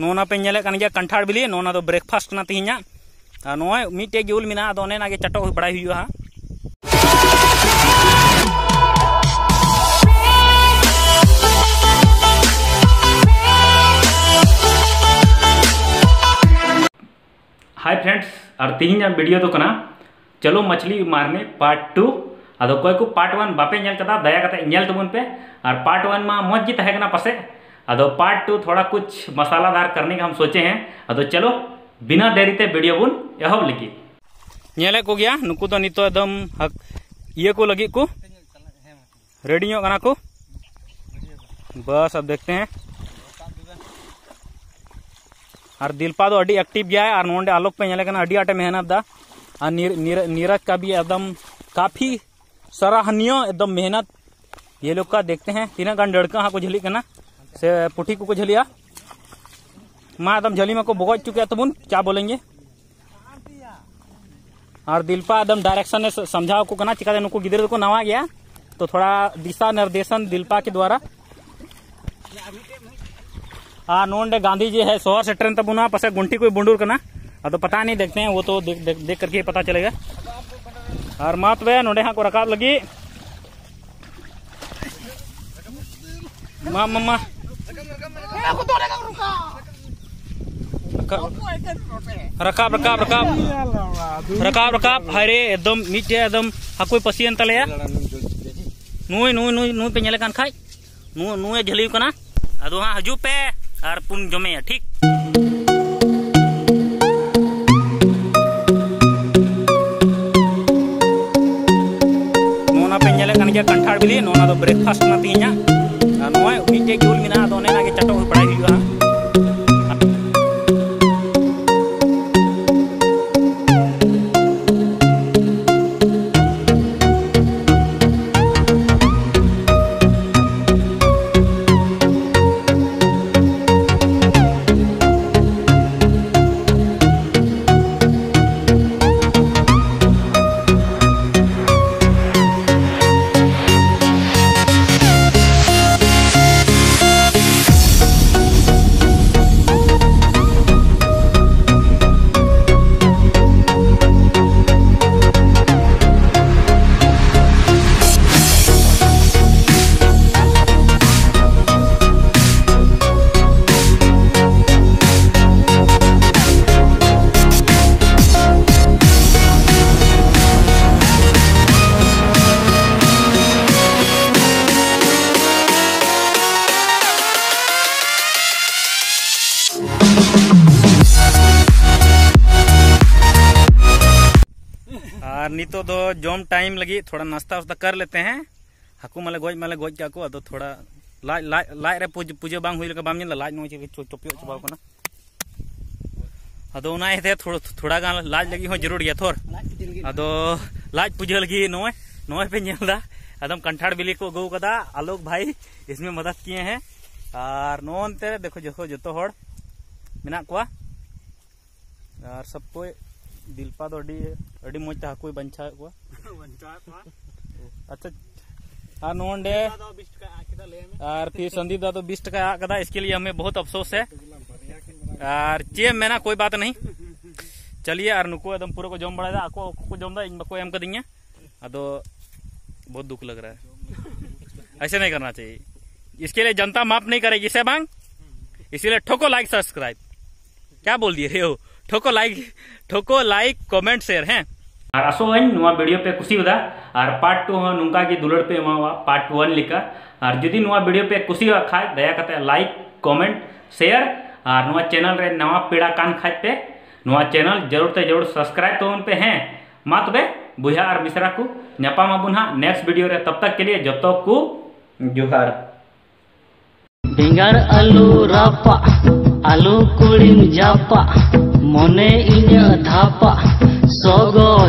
नोना पे नेले गया कंठाड़ बिली नोना दो ब्रेकफास्ट ना तिहिना आ नोय मिटे मिना चटो बड़ाई हुआ हाय फ्रेंड्स और तीन वीडियो तो कना चलो मछली मारने पार्ट टू अदो कोई को पार्ट वन बापे दया तबुन पे और पार्ट वन मा मौज पसे अदो पार्ट टू थोड़ा कुछ मसालादार करने का हम सोचे हैं। अदो चलो बिना देरी ते वीडियो बुन एहब लगी नेले को गया नुकु तो नितो एकदम हक। ये को लगी को? रेडी हो गना को? बस अब देखते हैं। और दिलपा तो अडी एक्टिव गया है और नोंडे आलोक पे नेले कना अडी आटे मेहनत दा। और नीर, नीर, नीरज का भी एकदम काफ़ी सराहनीय एकदम मेहनत। ये लोग का देखते हैं तीन गान डड़का हाँ को झलिकना से पुठी को झलिया। माँ एकदम झली में को भोग चुके तबुन क्या बोलेंगे? और दिलपा एकदम डायरेक्शन ने समझाओ को करना चिका नुको गिदर को नवा गया। तो थोड़ा दिशा निर्देशन दिलपा के द्वारा। हाँ नोंडे गांधी जी है शहर से ट्रेन तबुना पसे गुंटी कोई बुंडूर करना तो पता नहीं देखते हैं वो तो देख देख, देख करके पता चलेगा। और मात वे नोडे हाँ को रकाब लगी। मा मम्मा रकाब रकाब रकाब रकाब रकाब हरे एकदम मीटे एकदम हाकुई पसियन तलेया नुई नुई नुई नुई पे नेले कान खाई नु नुए झली कना अदो हाँ हजू पे और पुन जमे ठीक नोना पे नेले कान गया कंठाड़ बिली नोना दो ब्रेकफास्ट ना तिहिना नोय मीटे जुल मिना अदो ने नागे चटो पड़ाई हुआ और नीतो दो जोम टाइम लगी थोड़ा नाश्ता उस्ता कर लेते हैं। हाकू माले गोज माले गोज के अब तो थोड़ा लाज लाज लाज रे पूज पूजे बांग हुई बाम नहीं लाज नोचे चोपियो चबाव को ना। अदो उना थे थोड़ा थोड़ा गान लाज लगी हो ज़रूर गया थोर। अदो लाज पूजे लगी नोए नोए पे नेलदा अदम कंठाड़ बिली को गऊ कदा आलोक भाई इसमें मदद किए हैं। और नोनते देखो देखो जो तो हड़। मेना और सबको दिलपा तो अड़ी अड़ी मोज ते हाकुई बंचा को अच्छा और नोंडे और फिर संदीप दा तो बीस टका कदा इसके लिए हमें बहुत अफसोस है। और चे मेना कोई बात नहीं। चलिए और नुको एकदम पूरा को जम बड़ा आको को जम दा इन बको एम कदिंगे अदो बहुत दुख लग रहा है। ऐसे नहीं करना चाहिए। इसके लिए जनता माफ़ नहीं करेगी से बांग इसीलिए ठोको लाइक सब्सक्राइब क्या बोल दिए हो? ठोको लाइक ठोको लाइक कमेंट शेयर हैं और आसोइन नुआ वीडियो पे खुशी होदा और पार्ट टू हूँ नुका की दुलड़ पे एमावा पार्ट वन लिखा और जुदी नुआ वीडियो पे खुशी खाए दया करते लाइक कमेंट शेयर और नुआ चैनल रे नवा पेड़ा कान खाए पे नुआ चैनल जरूर ते जरूर सब्सक्राइब तो उन पे हैं मा तबे बुझा और मिश्रा को ᱧᱟᱯᱟᱢ ᱟᱵᱚᱱ ᱦᱟᱸᱜ नेक्स्ट वीडियो रे तब तक के लिए जतो को जोहार ᱵᱮᱸᱜᱟᱲ ᱟᱞᱩ ᱨᱟᱯᱟᱜ ᱟᱞᱩ ᱠᱩᱲᱤᱢ ᱡᱟᱯᱟᱜ মনে ইন থাপা সগর